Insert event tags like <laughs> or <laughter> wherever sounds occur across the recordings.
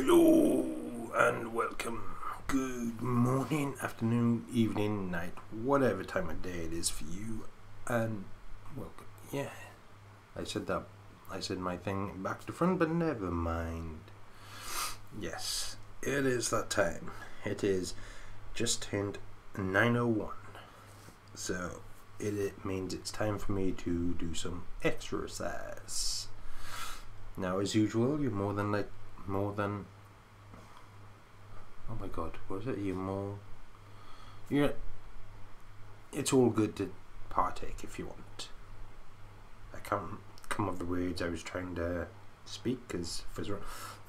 Hello and welcome. Good morning, afternoon, evening, night, whatever time of day it is for you, and welcome. Yeah, I said that. I said my thing back to front, but never mind. Yes, it is that time. It is just turned 9:01, so it, it means it's time for me to do some exercise. Now, as usual, you're more than like more than. Oh my God, was it you more? You're. It's all good to partake if you want. I can't come up the words I was trying to speak because for, for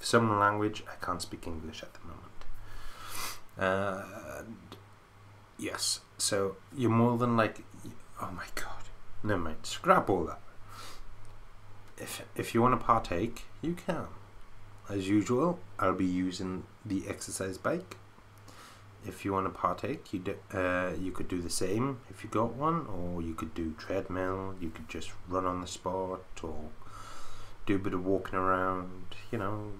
some language I can't speak English at the moment. Uh, yes, so you're more than like. Oh my God, never mind. Scrap all that. If if you want to partake, you can as usual, I'll be using the exercise bike. If you want to partake, you do, uh, you could do the same if you got one, or you could do treadmill. You could just run on the spot, or do a bit of walking around. You know,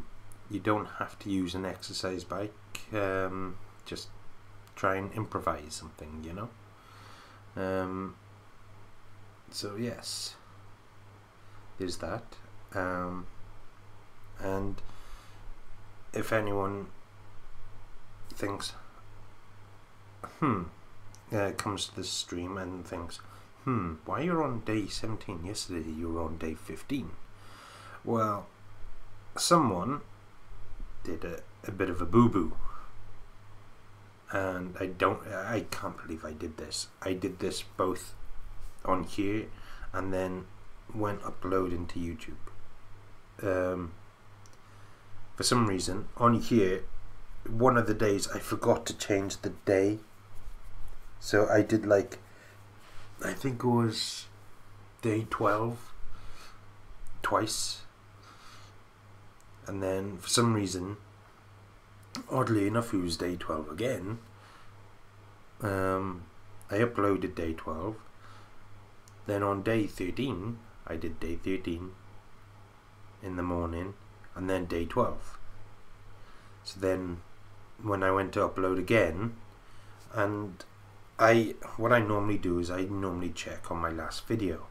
you don't have to use an exercise bike. Um, just try and improvise something. You know. Um, so yes, there's that. Um, and if anyone thinks, hmm, uh, comes to this stream and thinks, hmm, why you're on day 17? Yesterday you were on day 15. Well, someone did a, a bit of a boo boo. And I don't, I can't believe I did this. I did this both on here and then went uploading to YouTube. Um, for some reason on here one of the days I forgot to change the day. So I did like I think it was day 12 twice. And then for some reason oddly enough it was day 12 again. Um, I uploaded day 12 then on day 13 I did day 13 in the morning and then day 12 so then when I went to upload again and I what I normally do is I normally check on my last video.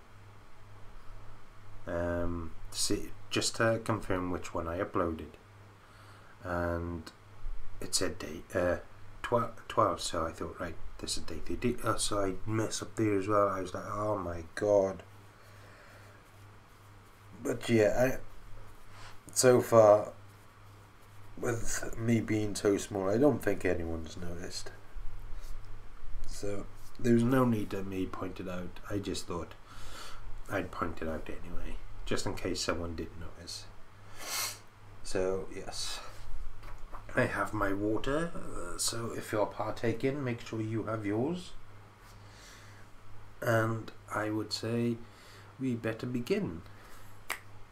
Um, see, just to confirm which one I uploaded. And it said day uh, 12, 12 so I thought right this is day 13 uh, so I mess up there as well. I was like oh my god. But yeah I so far, with me being so small, I don't think anyone's noticed. So there's no need to me point it out. I just thought I'd point it out anyway, just in case someone did notice. So yes, I have my water. Uh, so if you're partaking, make sure you have yours. And I would say we better begin.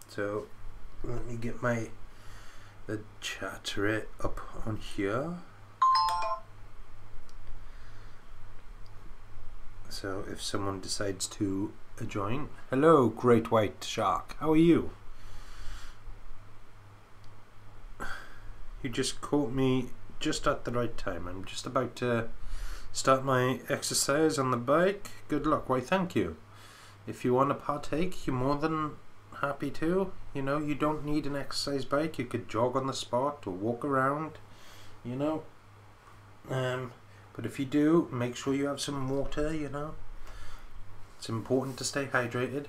So let me get my the chat rate up on here. So if someone decides to join. Hello great white shark. How are you? You just caught me just at the right time. I'm just about to start my exercise on the bike. Good luck. Why thank you. If you want to partake you're more than happy to. You know, you don't need an exercise bike. You could jog on the spot or walk around. You know. Um, but if you do, make sure you have some water. You know. It's important to stay hydrated.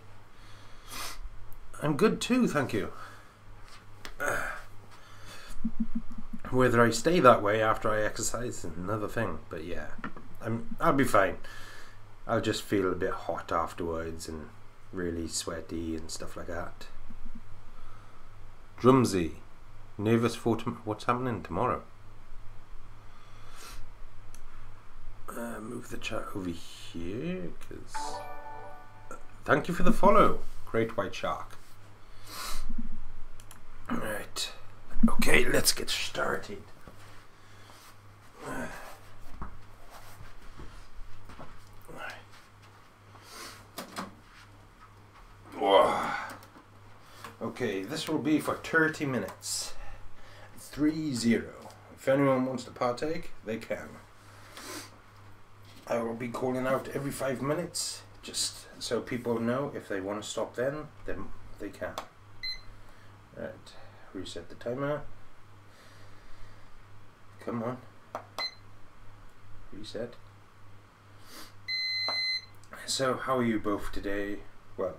I'm good too, thank you. <sighs> Whether I stay that way after I exercise is another thing, but yeah, I'm I'll be fine. I'll just feel a bit hot afterwards and really sweaty and stuff like that. Drumsy, nervous for what's happening tomorrow. Uh, move the chat over here because. Uh, thank you for the follow, Great White Shark. Right. Okay, let's get started. Okay, this will be for 30 minutes. three zero. If anyone wants to partake, they can. I will be calling out every five minutes, just so people know if they want to stop then, then they can. Right, reset the timer. Come on. Reset. So, how are you both today? Well,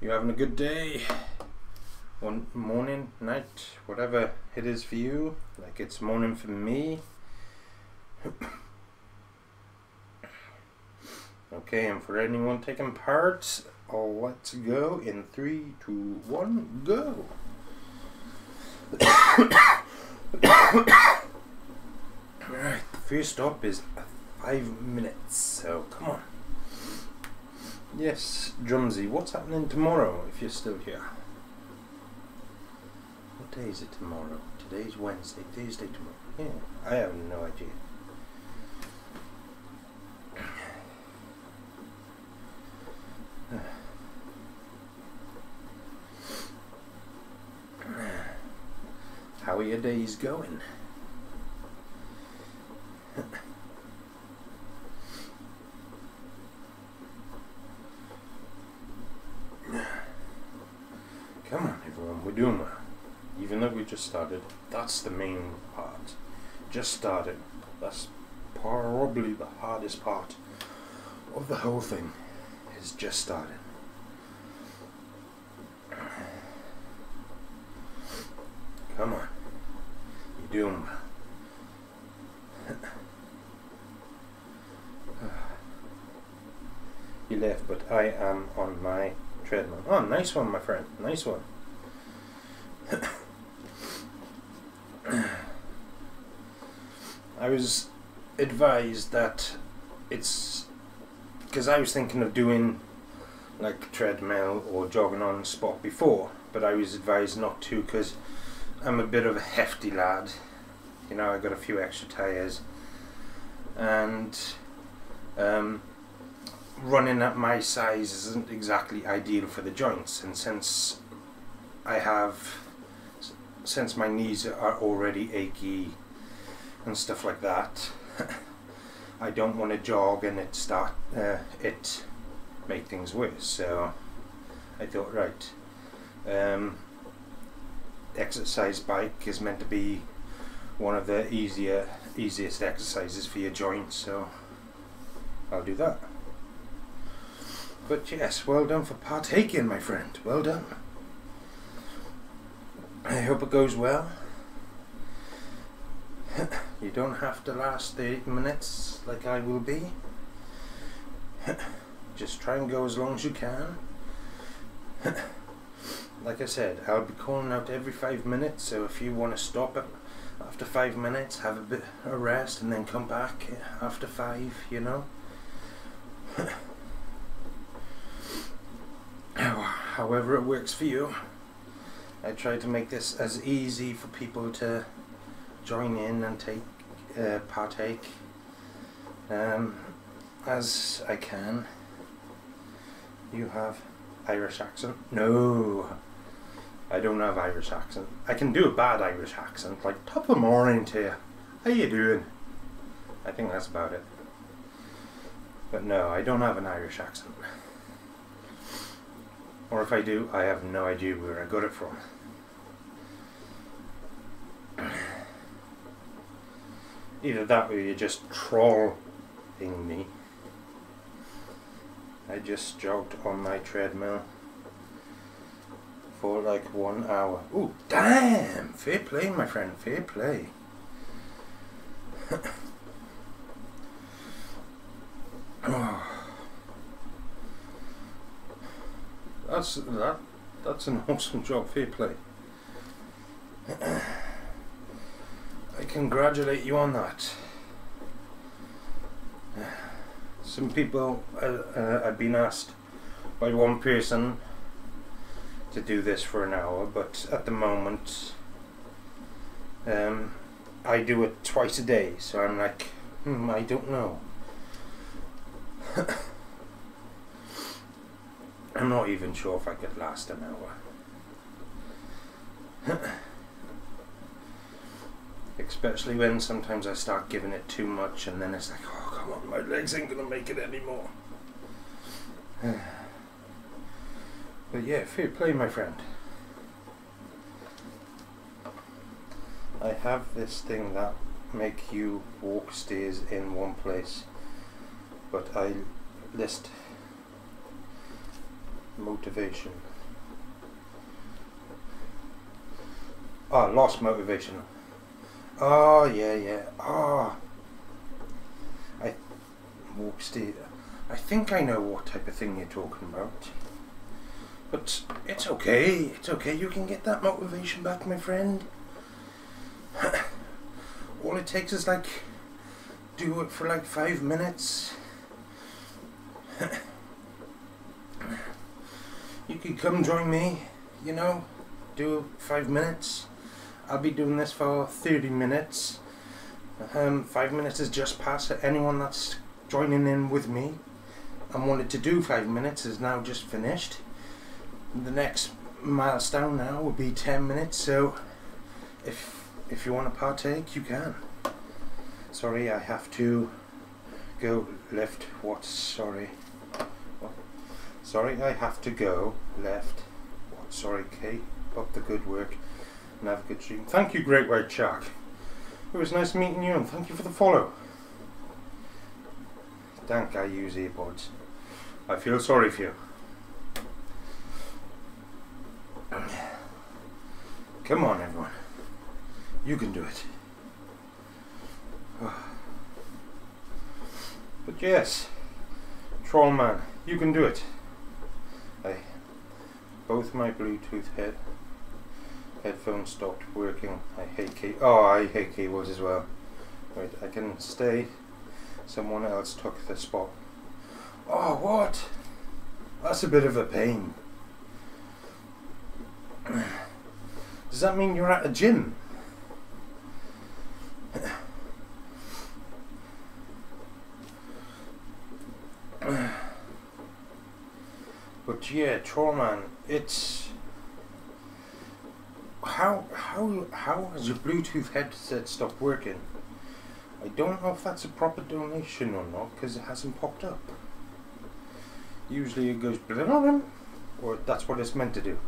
you having a good day? One morning, night, whatever it is for you, like it's morning for me. <coughs> okay, and for anyone taking part, oh, let's go in three, two, one, go. <coughs> <coughs> Alright, the first stop is five minutes, so come on. Yes, Drumsy, what's happening tomorrow if you're still here? What day is it tomorrow? Today's Wednesday, Thursday tomorrow. Yeah, I have no idea. How are your days going? Come on, everyone, we're doing well. Even though we just started, that's the main part. Just started. That's probably the hardest part of the whole thing. Is just starting. Come on. You're doing well. <sighs> you left, but I am on my treadmill. Oh, nice one, my friend. Nice one. I was advised that it's because I was thinking of doing like treadmill or jogging on spot before, but I was advised not to because I'm a bit of a hefty lad. You know, I got a few extra tires, and um, running at my size isn't exactly ideal for the joints. And since I have, since my knees are already achy and stuff like that, <laughs> I don't want to jog and it start uh, it make things worse. So I thought, right. Um, exercise bike is meant to be one of the easier easiest exercises for your joints so I'll do that but yes well done for partaking my friend well done I hope it goes well <laughs> you don't have to last 8 minutes like I will be <coughs> just try and go as long as you can <coughs> like I said, I'll be calling out every five minutes. So if you want to stop it after five minutes, have a bit of rest, and then come back after five, you know. <coughs> However, it works for you. I try to make this as easy for people to join in and take uh, partake um, as I can. You have Irish accent? No. I don't have Irish accent. I can do a bad Irish accent, like top of morning to you. How you doing? I think that's about it. But no, I don't have an Irish accent. Or if I do, I have no idea where I got it from. Either that or you're just trolling me. I just jogged on my treadmill for like one hour. Ooh, damn! Fair play, my friend. Fair play. oh. <sighs> That's that. That's an <laughs> awesome job. Fair play. <clears throat> Congratulate you on that. Some people, uh, uh, I've been asked by one person to do this for an hour, but at the moment, um, I do it twice a day, so I'm like, hmm, I don't know. <coughs> I'm not even sure if I could last an <coughs> Especially when sometimes I start giving it too much and then it's like, oh, come on, my legs ain't gonna make it anymore. <sighs> but yeah, fair play, my friend. I have this thing that make you walk stairs in one place, but I list motivation. Oh, lost motivation. Oh, yeah, yeah. Oh. I walk stairs. I think I know what type of thing you're talking about. But it's okay. It's okay. You can get that motivation back, my friend. <laughs> All it takes is like do it for like five minutes. <laughs> you could come join me, you know, do five minutes. I'll be doing this for 30 minutes. Um, five minutes has just past anyone that's joining in with me and wanted to do five minutes is now just finished. The next milestone now will be 10 minutes, so if if you want to partake, you can. Sorry, I have to go left. What? Sorry. Sorry, I have to go left. What? Sorry, Kate. Up the good work and have a good stream. Thank you, Great White Shark. It was nice meeting you, and thank you for the follow. Dank, I use earpods. I feel sorry for you. Come on, everyone. You can do it. But yes, Trollman, you can do it. I both my Bluetooth head headphones stopped working. I hate key. Oh, I hate keyboards as well. Wait, I can stay. Someone else took the spot. Oh, what? That's a bit of a pain. <clears throat> Does that mean you're at a gym? <clears throat> but yeah, Trollman, it's how how how has your Bluetooth headset stopped working? I don't know if that's a proper donation or not because it hasn't popped up. Usually it goes or that's what it's meant to do.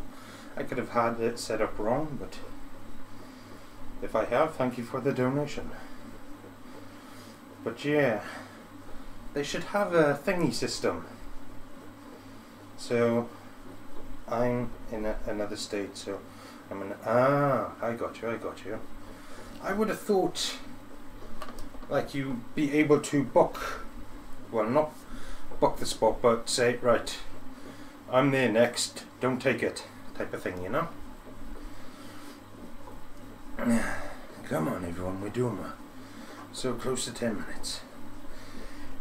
I could have had it set up wrong, but if I have, thank you for the donation. But yeah, they should have a thingy system. So I'm in a, another state, so I'm in. Ah, I got you. I got you. I would have thought, like you'd be able to book, well, not book the spot, but say right, I'm there next. Don't take it, type of thing, you know. <sighs> Come on, everyone, we're doing well. So close to ten minutes.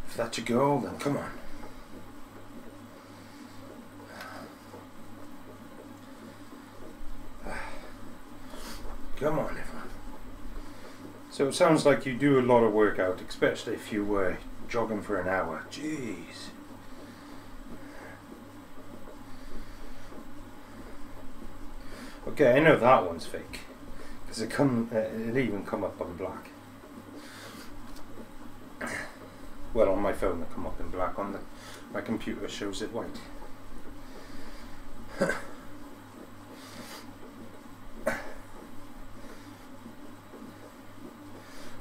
If that's your goal, then come on. Come on, everyone. So it sounds like you do a lot of workout, especially if you were jogging for an hour. Jeez. Okay, I know that one's fake because it come uh, it even come up on black. Well, on my phone it come up in black. On the my computer shows it white.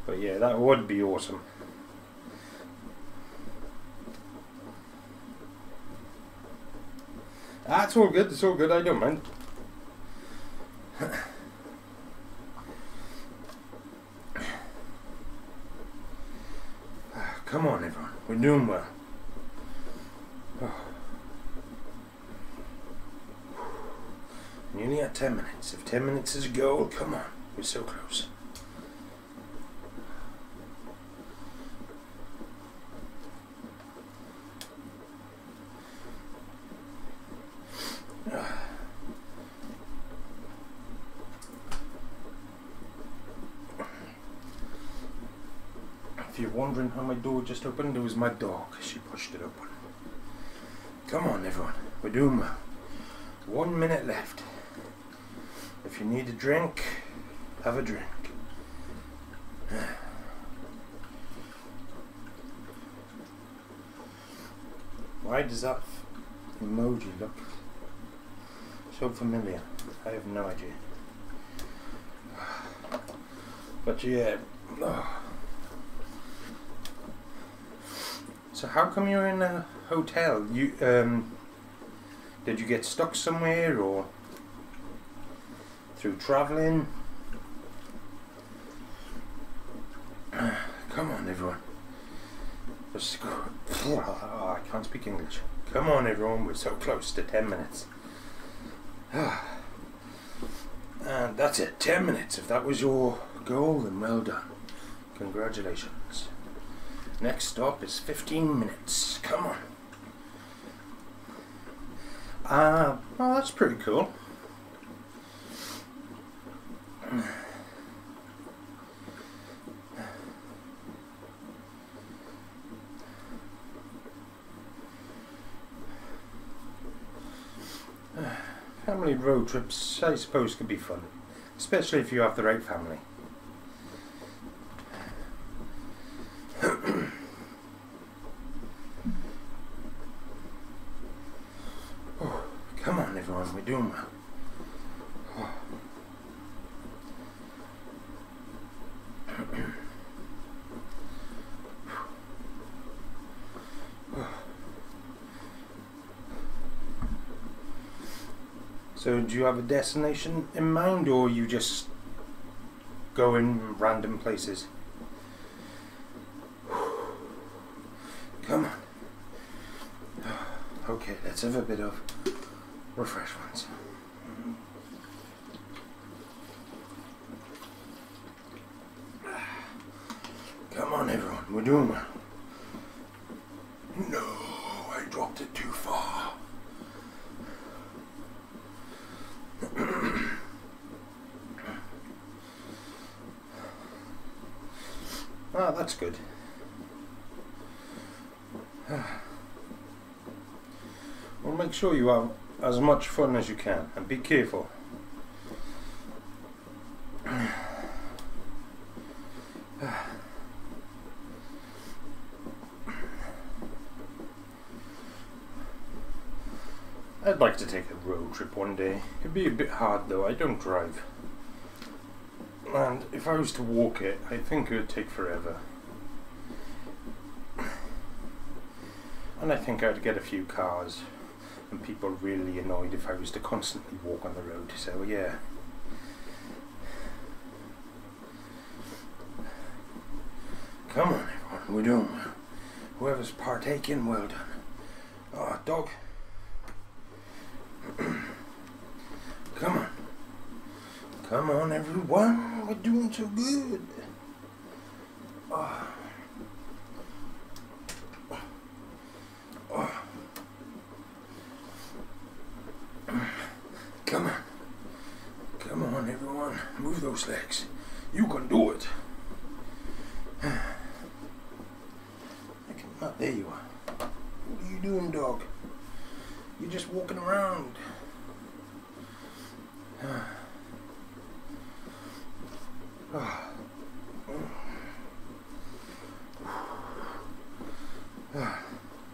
But yeah, that would be awesome. Ah, That's all good, it's all good, I don't mind. Come on, everyone, we're doing well. Oh. Nearly at 10 minutes. If 10 minutes is a goal, come on, we're so close. If you're how my door just opened, it was my dog. She pushed it open. Come on, everyone. We're doing well. One minute left. If you need a drink, have a drink. Why does that emoji look so familiar? I have no idea. But yeah. Oh, So how come you're in a hotel? You um did you get stuck somewhere or through travelling? <sighs> Come on everyone. Let's go. <sighs> Oh, I can't speak English. Come on everyone, we're so close to 10 minutes. <sighs> And that's it, 10 minutes. If that was your goal, then well done. Congratulations. Next stop is 15 minutes. Come on. Ah, uh, well, that's pretty cool. <sighs> Family road trips, I suppose, could be fun, especially if you have the right family. Oh, come on, everyone, we're doing well. So, do you have a destination in mind, or you just go in random places? Come on. Okay, let's have a bit of refreshments. <sighs> Come on, everyone, we're doing well. No, I dropped it too far. Ah, that's good. Well, make sure you have as much fun as you can and be careful. I'd like to take a road trip one day. It'd be a bit hard though, I don't drive. And if I was to walk it, I think it would take forever. And I think I'd get a few cars and people really annoyed if I was to constantly walk on the road. So yeah. Come on everyone, we're doing well. Whoever's partaking, well done. Oh, dog. <clears throat> Come on. Come on, everyone. We're doing so good. Oh. Oh. Come on. Come on, everyone. Move those legs. You can do it. I can, oh, there you are. What are you doing, dog? You're just walking around.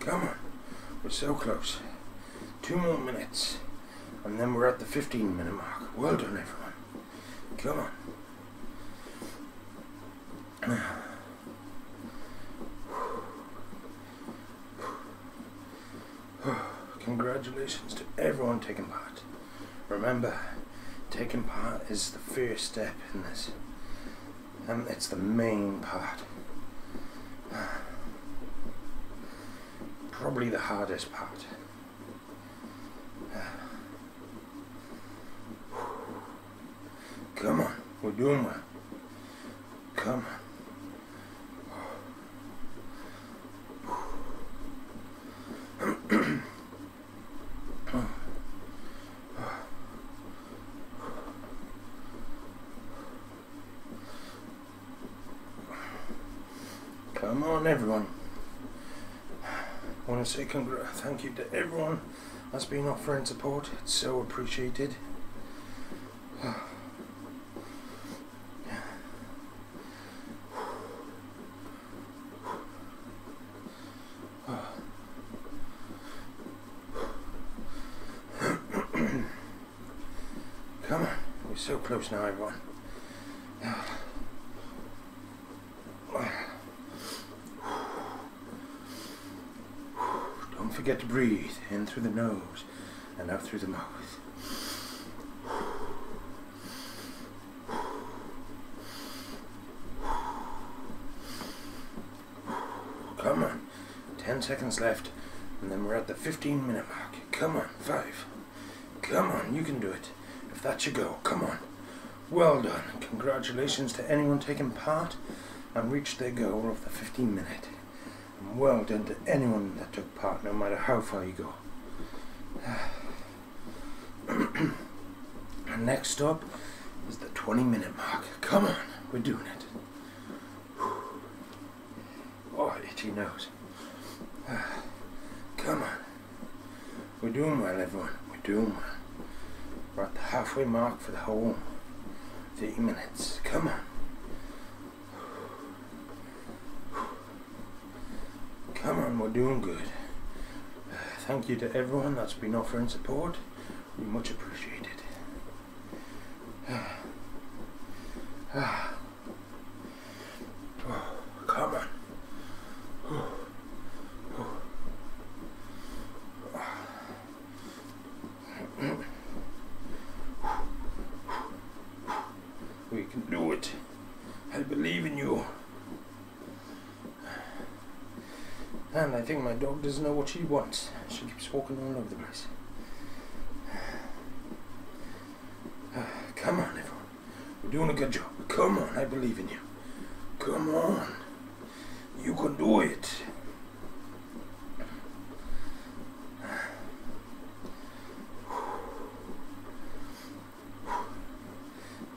Come on. We're so close. Two more minutes. And then we're at the 15 minute mark. Well done, everyone. Come on. Congratulations to everyone taking part. Remember, taking part is the first step in this. And it's the main part. Probably the hardest part. Come on, we're doing well. Come on. Come on, everyone. I want to say congr- thank you to everyone that's been offering support. It's so appreciated. <sighs> Come on, we're so close now, everyone. Don't forget to breathe in through the nose and out through the mouth. Come on, 10 seconds left, and then we're at the 15 minute mark. Come on, five. Come on, you can do it. If that's your goal, come on. Well done. Congratulations to anyone taking part and reached their goal of the 15 minute. Well done to anyone that took part, no matter how far you go. <sighs> next up is the 20 minute mark. Come on, we're doing it. Oh, itchy nose. <sighs> Come on. We're doing well, everyone. We're doing well. We're at the halfway mark for the whole 30 minutes. Come on. Doing good. <sighs> Thank you to everyone that's been offering support. We much appreciate it. <sighs> <sighs> Oh, come on. We can do it. I believe in you. And I think my dog doesn't know what she wants. She keeps walking all over the place. <sighs> Come on, everyone. We're doing a good job. Come on, I believe in you. Come on. You can do it.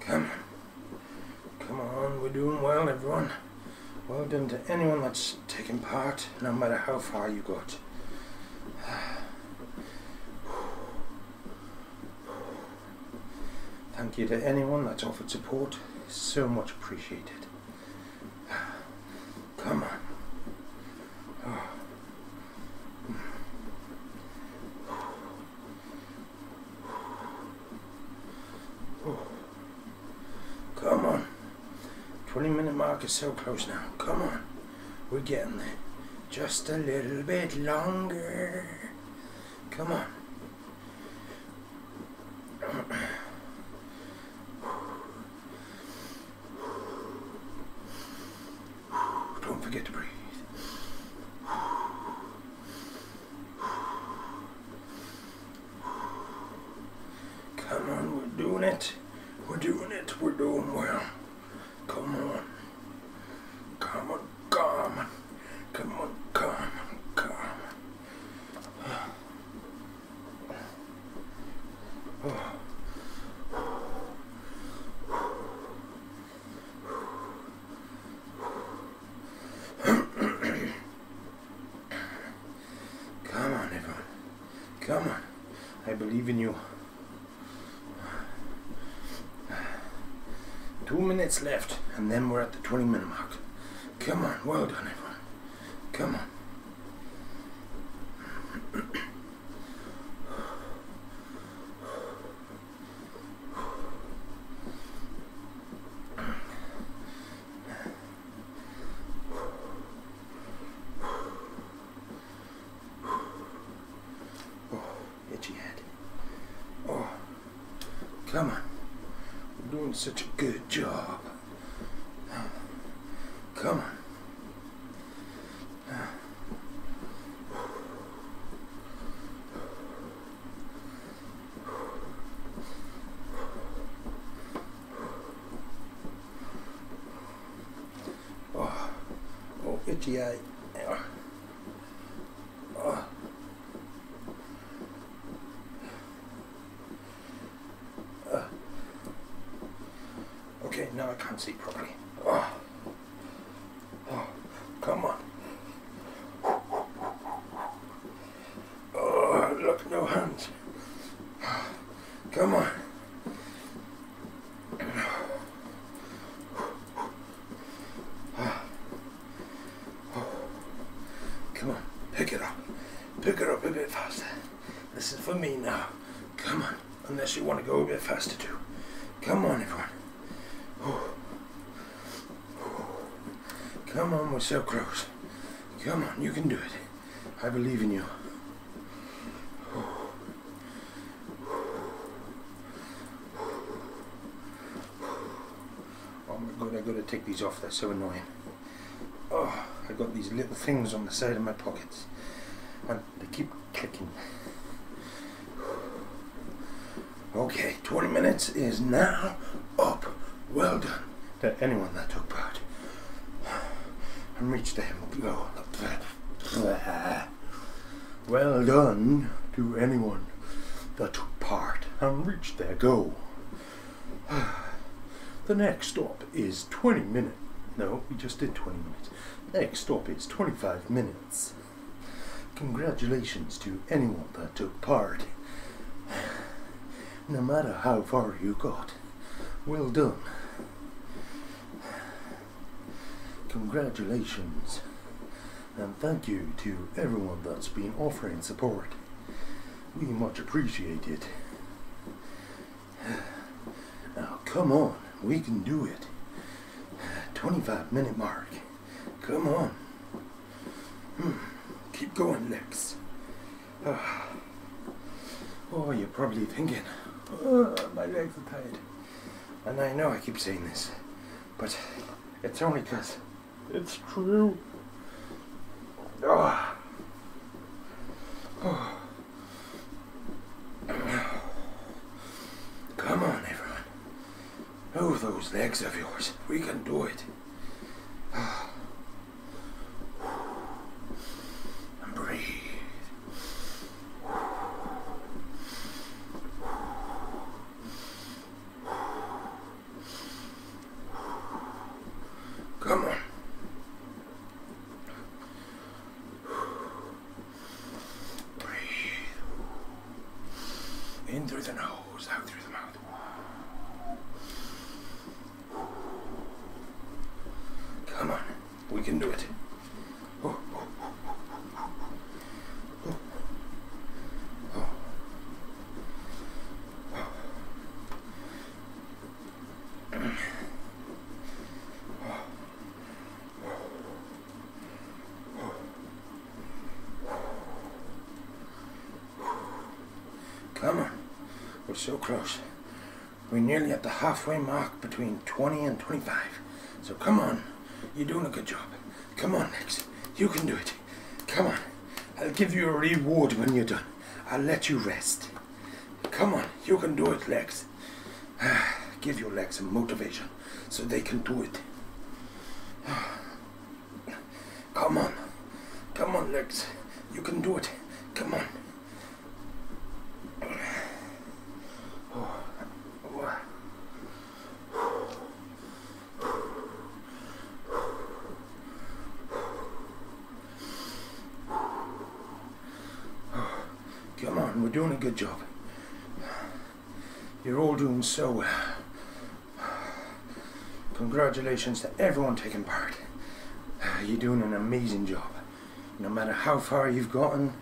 Come on. Come on, we're doing well, everyone. Well done to anyone that's taken part, no matter how far you got. Thank you to anyone that's offered support. So much appreciated. Come on. Come on. 20 minute mark is so close now. Come on. We're getting there. Just a little bit longer. Come on. Don't forget to breathe. Come on, we're doing it. We're doing it. We're doing well. Come on. Come on, come on. Come on, come on, come on. Come on, everyone. Come on. I believe in you. Two minutes left, and then we're at the 20 minute mark. Come on, well done, everyone. Come on. Oh, itchy head. Oh, come on. We're doing such a good job. Come on. Oh, oh, itchy eye. Oh. Uh. Okay, now I can't see properly. Oh. Oh, come on. Oh, look, no hands. Come on. Unless you want to go a bit faster too. Come on, everyone. Oh. Come on, we're so close. Come on, you can do it. I believe in you. Oh my god, I gotta take these off, they're so annoying. Oh, I got these little things on the side of my pockets. And they keep clicking. Okay, 20 minutes is now up. Well done to anyone that took. And reached the hem of. Well done to anyone that took part and reached their goal. <sighs> The next stop is 20 minutes. No, we just did 20 minutes. Next stop is 25 minutes. Congratulations to anyone that took part. <sighs> No matter how far you got, well done. Congratulations. And thank you to everyone that's been offering support. We much appreciate it. Now, come on, we can do it. 25 minute mark. Come on. Hmm. Keep going, Lex. Ah. Oh, you're probably thinking, oh, my legs are tired. And I know I keep saying this, but it's only because it's true. Oh. Oh. Come on, everyone. Move those legs of yours. We can do it. And breathe. Come on. Breathe. In through the nose, out through the mouth. Come on. We can do it. Oh, oh, oh, oh. Oh. Come on. We're so close. We're nearly at the halfway mark between 20 and 25. So come on. You're doing a good job. Come on, Lex. You can do it. Come on. I'll give you a reward when you're done. I'll let you rest. Come on. You can do it, Lex. <sighs> Give your legs some motivation so they can do it. <sighs> Come on. Come on, Lex. You can do it. Come on. Come on, we're doing a good job. You're all doing so well. Congratulations to everyone taking part. <sighs> You're doing an amazing job. No matter how far you've gotten,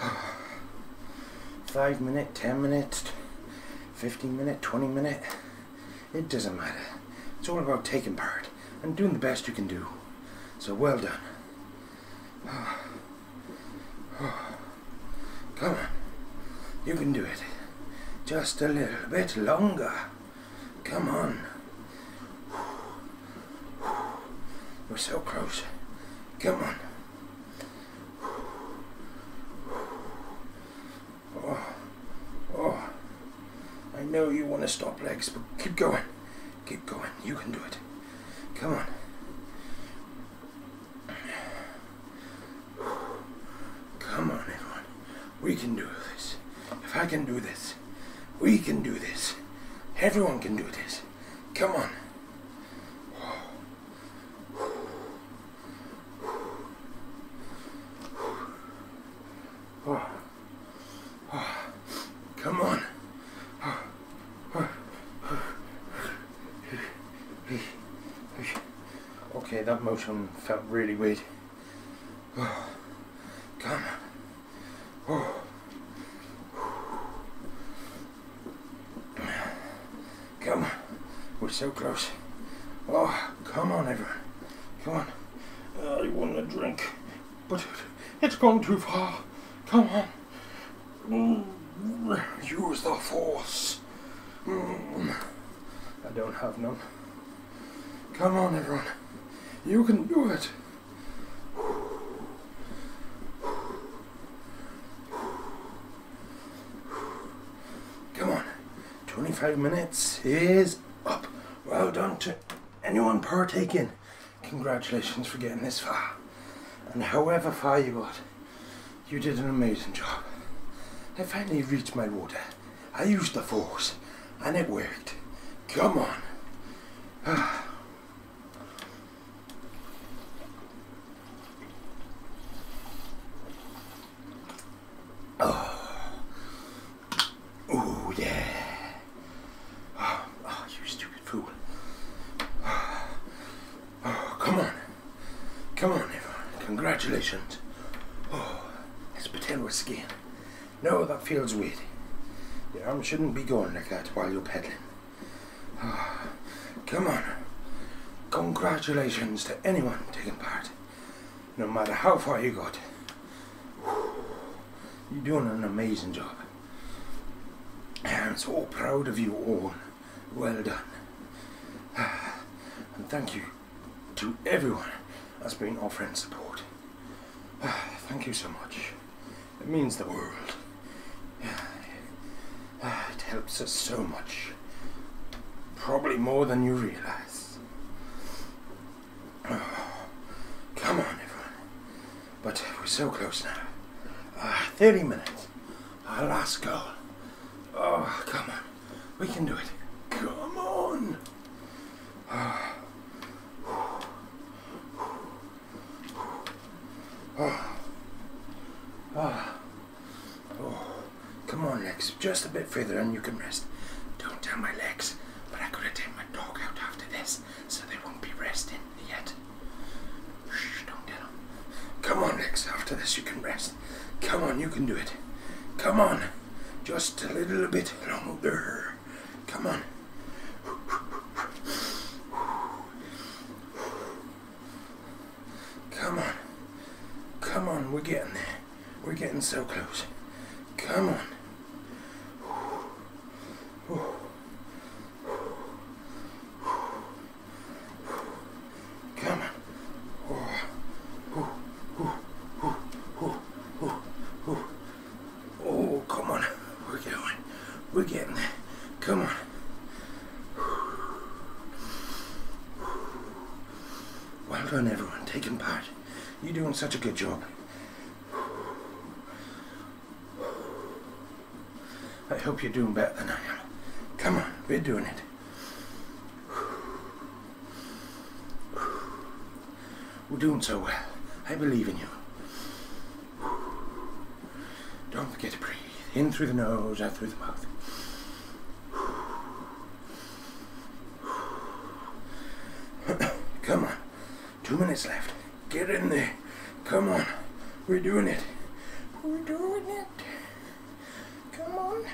<sighs> five minute, ten minutes, fifteen minute, twenty minute, it doesn't matter. It's all about taking part and doing the best you can do. So well done. <sighs> Come on. You can do it. Just a little bit longer. Come on. We're so close. Come on. Oh, oh. I know you want to stop legs, but keep going. Keep going. You can do it. Come on. Come on, everyone. We can do this. If I can do this, we can do this. Everyone can do this. Come on. Oh. Oh. Come on. That felt really weird. Oh. Come on. Oh. We're so close. Oh, come on, everyone. Come on. I want a drink, but it's gone too far. Come on. Mm, Use the force. Mm. I don't have none. Come on, everyone. You can do it. Come on. 25 minutes is up. Well done to anyone partaking. Congratulations for getting this far. And however far you got, you did an amazing job. I finally reached my water. I used the force, and it worked. Come on. <sighs> Ah. Oh, yeah. Oh, oh, you stupid fool. Oh, come on. Come on, everyone. Congratulations. Oh, let's pretend we're skiing. No, that feels weird. Your arm shouldn't be going like that while you're pedaling. Oh, <sighs> come on. Congratulations to anyone taking part. No matter how far you got. <sighs> You're doing an amazing job. I'm so proud of you all. Well done. <sighs> And thank you to everyone that's been offering support. Thank you so much. It means the world. Helps us so much. Probably more than you realize. Come on, everyone. But we're so close now. Uh, 30 minutes. Our last goal. Oh, come on. We can do it. Come on. Come on, legs. Just a bit further and you can rest. Don't tell my legs, but I gotta take my dog out after this, so they won't be resting yet. Shh, don't tell them. Come on, legs. After this, you can rest. Come on, you can do it. Come on. Just a little bit longer. Come on. Come on. Come on, we're getting there. We're getting so close. Come on. Come on. Oh, come on. We're going. We're getting there. Come on. Well done, everyone, taking part. You're doing such a good job. I hope you're doing better than I am. Come on, we're doing it. We're doing so well. I believe in you. Don't forget to breathe. In through the nose, out through the mouth. <coughs> Come on. Two minutes left. Get in there. Come on. We're doing it. We're doing it. Come on.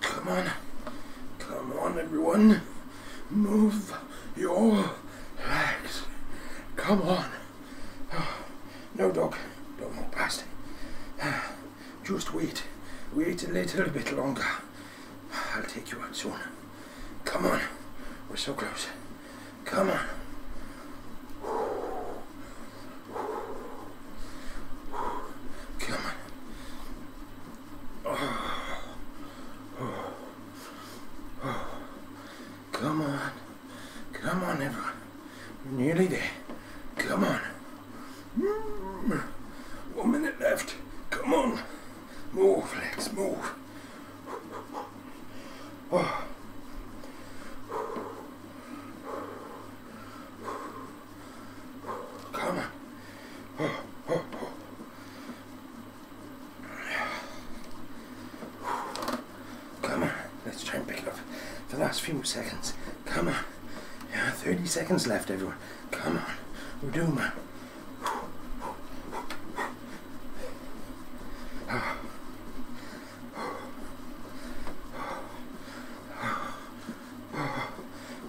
Come on. Come on, everyone. Move your legs. Come on. No, dog. Don't walk past. Just wait. Wait a little bit longer. I'll take you out soon. Come on. We're so close. Come on. Come on. Come on. Come on, everyone. We're nearly there. Come on. Mm. One minute left. Come on. Move, legs, move. Oh. Come on. Oh, oh, oh. Come on. Let's try and pick it up for the last few seconds. Come on. Yeah, 30 seconds left, everyone. Come on. We're doing man.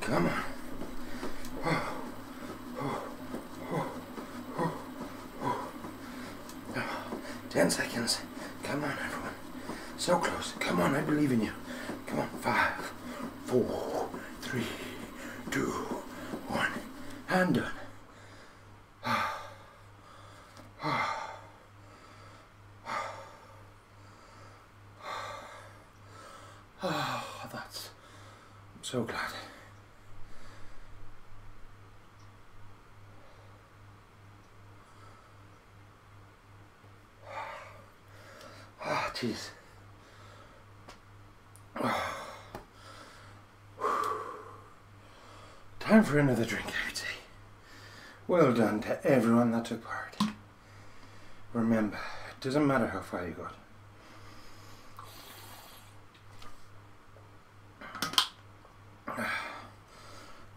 Come on. Ten seconds. Come on, everyone. So close. Come on, I believe in you. Come on. Five, four, three, two, one. And done. Oh, that's. I'm so glad. Ah, jeez. <sighs> Time for another drink, I would say. Well done to everyone that took part. Remember, it doesn't matter how far you got.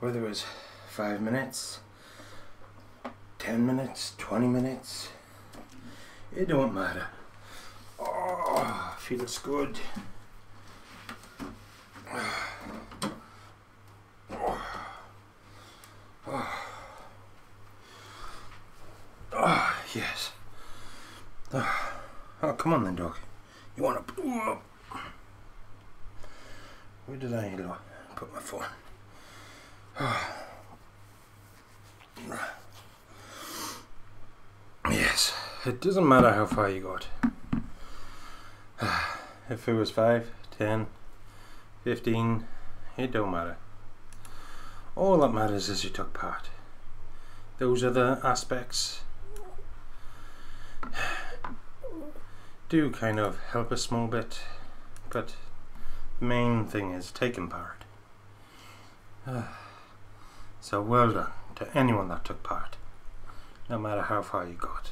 Whether it was five minutes, ten minutes, twenty minutes, it don't matter. Oh, feels good. Oh, yes. Oh, oh, come on then, dog. You want to blow up? Where did I lo- put my phone? Yes, it doesn't matter how far you got. <sighs> If it was 5, 10, 15, it don't matter. All that matters is you took part. Those other aspects <sighs> do kind of help a small bit, but the main thing is taking part. <sighs> So well done to anyone that took part, no matter how far you got.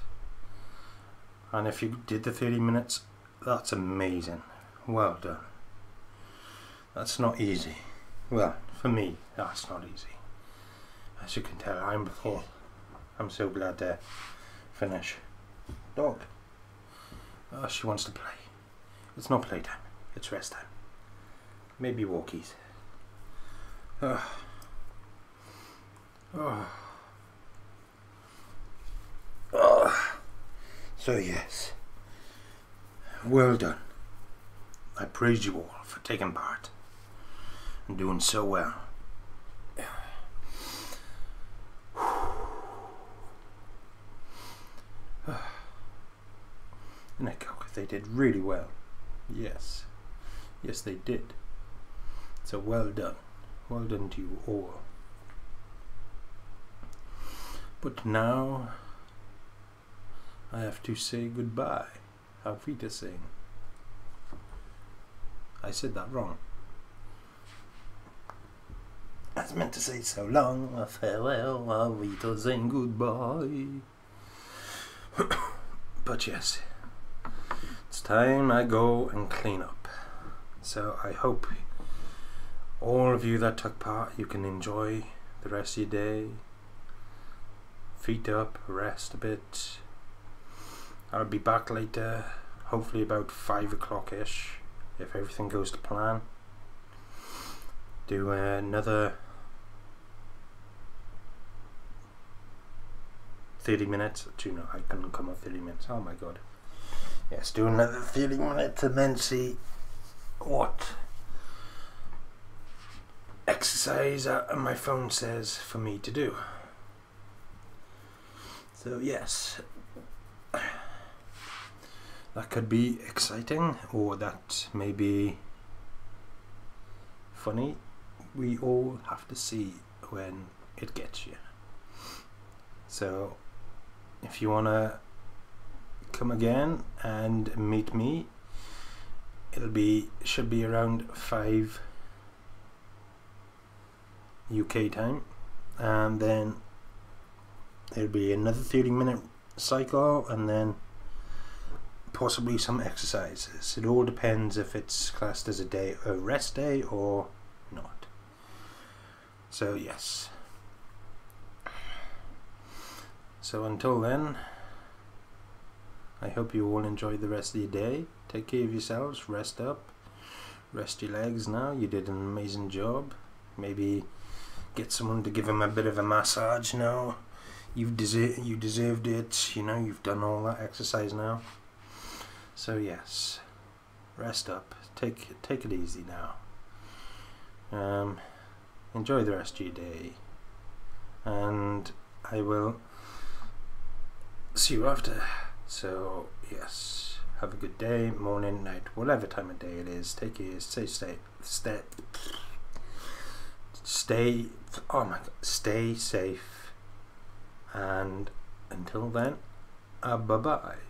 And if you did the 30 minutes, that's amazing. Well done. That's not easy. Well, for me, that's not easy. As you can tell, I'm full. I'm so glad to finish. Dog. Oh, she wants to play. It's not playtime. It's rest time. Maybe walkies. Ugh. Oh. Oh. So yes, well done. I praise you all for taking part and doing so well. <sighs> Nick, they did really well. Yes, yes, they did. So well done. Well done to you all. But now I have to say goodbye. Auf Wiedersehen. I said that wrong. I was meant to say so long, a farewell, a Wiedersehen, goodbye. <coughs> but yes, it's time I go and clean up. So I hope all of you that took part, you can enjoy the rest of your day. Feet up, rest a bit. I'll be back later, hopefully about five o'clock ish, if everything goes to plan. Do another 30 minutes. Do you know, I couldn't come up 30 minutes. Oh my god. Yes, do another 30 minutes and then see what exercise uh, my phone says for me to do. So, yes, that could be exciting or that may be funny. We all have to see when it gets you. So, if you want to come again and meet me, it'll be should be around 5 UK time and then there'll be another 30 minute cycle and then possibly some exercises it all depends if it's classed as a day a rest day or not So yes. So until then, I hope you all enjoy the rest of your day. Take care of yourselves. Rest up. Rest your legs now. You did an amazing job. Maybe get someone to give them a bit of a massage now. You've deser- you deserved it. You know, you've done all that exercise now. So yes, rest up. Take take it easy now. Um, enjoy the rest of your day, and I will see you after. So yes, have a good day, morning, night, whatever time of day it is. Take care. Stay, stay, stay, stay. Oh my God, stay safe. And until then, uh, bye bye.